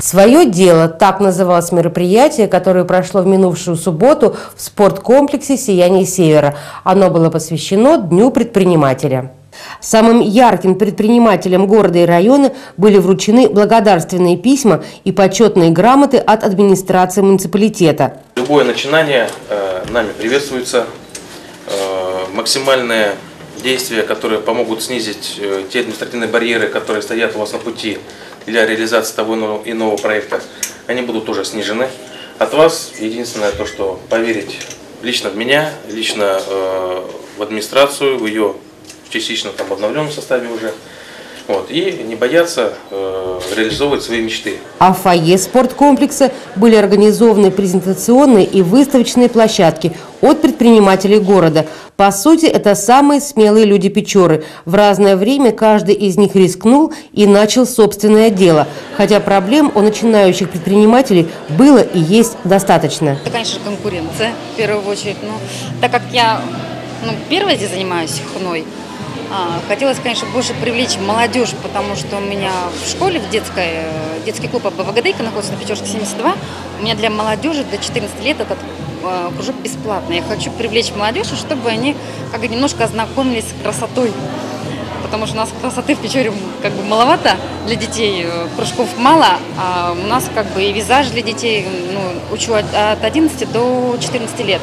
Свое дело, так называлось мероприятие, которое прошло в минувшую субботу в спорткомплексе «Сияние Севера». Оно было посвящено Дню предпринимателя. Самым ярким предпринимателям города и района были вручены благодарственные письма и почетные грамоты от администрации муниципалитета. Любое начинание э, нами приветствуется. Э, максимальные действия, которые помогут снизить э, те административные барьеры, которые стоят у вас на пути для реализации того иного проекта, они будут тоже снижены. От вас единственное то, что поверить лично в меня, лично э, в администрацию, в ее частично там обновленном составе уже. Вот, и не бояться э, реализовывать свои мечты. А в фойе спорткомплекса были организованы презентационные и выставочные площадки от предпринимателей города. По сути, это самые смелые люди Печоры. В разное время каждый из них рискнул и начал собственное дело. Хотя проблем у начинающих предпринимателей было и есть достаточно. Это, конечно, конкуренция в первую очередь. Но так как я ну, первой здесь занимаюсь хной, хотелось, конечно, больше привлечь молодежь, потому что у меня в школе, в детской, э, детский клуб АБВГДейка находится на Печорске 72. У меня для молодежи до 14 лет этот э, кружок бесплатный. Я хочу привлечь молодежь, чтобы они как бы немножко ознакомились с красотой. Потому что у нас красоты в Печоре как бы маловато для детей, э, кружков мало, а у нас как бы и визаж для детей, ну, учу от 11 до 14 лет.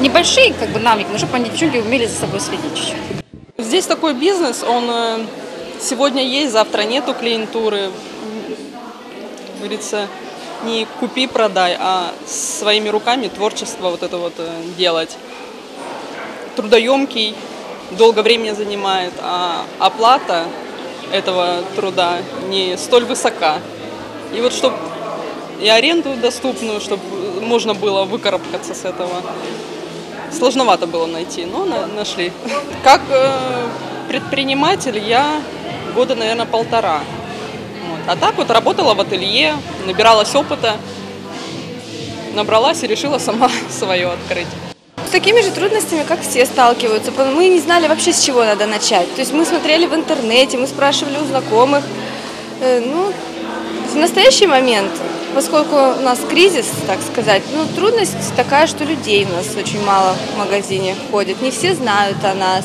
Небольшие как бы навыки, но чтобы они девчонки умели за собой следить чуть-чуть. Здесь такой бизнес, он э, сегодня есть, завтра нету клиентуры. Говорится, не купи, продай, а своими руками творчество вот это вот э, делать. Трудоемкий, долго времени занимает, а оплата этого труда не столь высока. И вот чтобы и аренду доступную, чтобы можно было выкарабкаться с этого сложновато было найти, но нашли. Как э, предприниматель я года, наверное, полтора. Вот. А так вот работала в ателье, набиралась опыта, набралась и решила сама свое открыть. С такими же трудностями, как все сталкиваются. Мы не знали вообще, с чего надо начать. То есть мы смотрели в интернете, мы спрашивали у знакомых. Э, ну, в настоящий момент поскольку у нас кризис, так сказать, ну, трудность такая, что людей у нас очень мало в магазине ходит, не все знают о нас.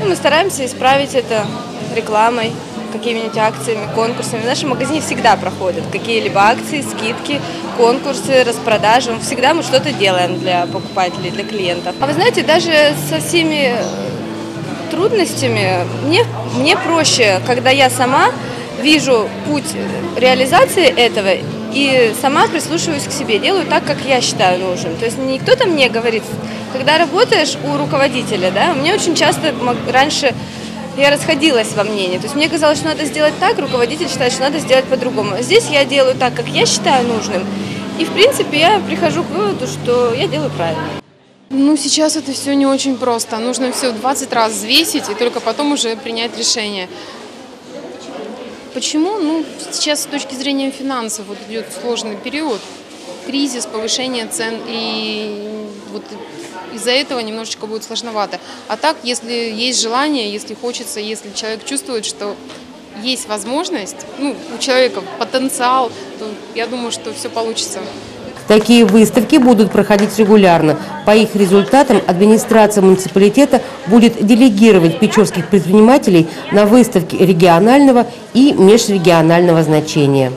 Ну, мы стараемся исправить это рекламой, какими-нибудь акциями, конкурсами. В нашем магазине всегда проходят какие-либо акции, скидки, конкурсы, распродажи. Всегда мы что-то делаем для покупателей, для клиентов. А вы знаете, даже со всеми трудностями мне, мне проще, когда я сама вижу путь реализации этого и сама прислушиваюсь к себе, делаю так, как я считаю нужным. То есть не кто-то мне говорит, когда работаешь у руководителя, да, мне очень часто раньше я расходилась во мнении. То есть мне казалось, что надо сделать так, руководитель считает, что надо сделать по-другому. Здесь я делаю так, как я считаю нужным. И, в принципе, я прихожу к выводу, что я делаю правильно. Ну, сейчас это все не очень просто. Нужно все 20 раз взвесить и только потом уже принять решение. Почему? Ну, сейчас с точки зрения финансов вот идет сложный период, кризис, повышение цен, и вот из-за этого немножечко будет сложновато. А так, если есть желание, если хочется, если человек чувствует, что есть возможность, ну, у человека потенциал, то я думаю, что все получится. Такие выставки будут проходить регулярно. По их результатам администрация муниципалитета будет делегировать печорских предпринимателей на выставки регионального и межрегионального значения.